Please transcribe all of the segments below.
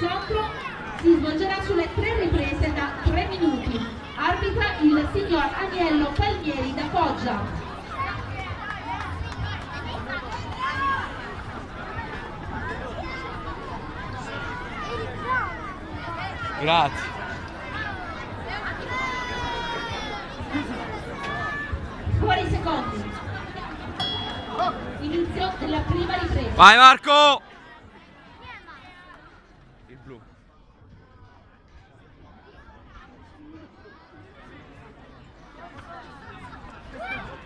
L'incontro si svolgerà sulle tre riprese da tre minuti. Arbitra il signor Agnello Palmieri da Foggia. Grazie. Fuori secondi. Inizio della prima ripresa. Vai Marco!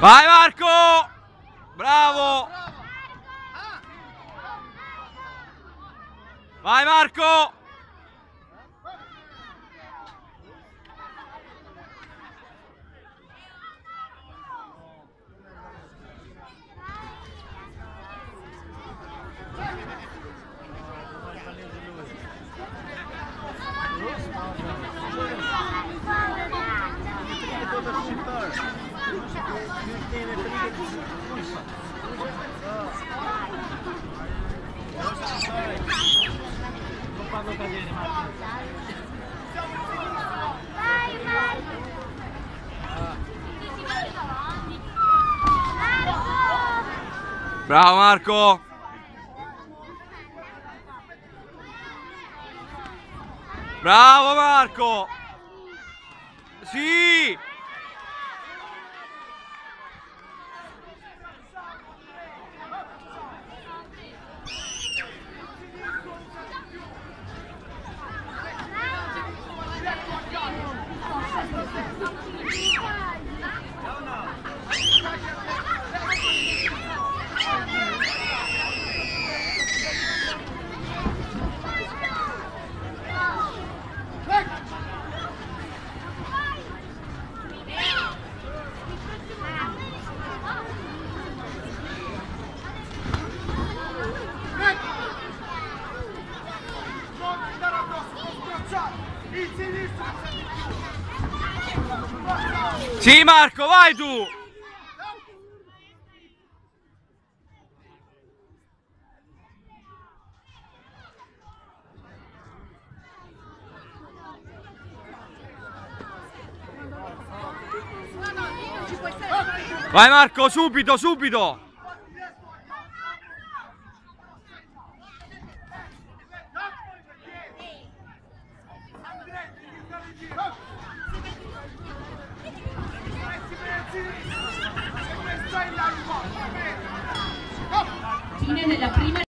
Vai Marco! Bravo! Vai Marco! Non farlo! Bravo Marco! Bravo Marco! Sì! Sì Marco, vai tu! Vai Marco, subito, subito! Fine della prima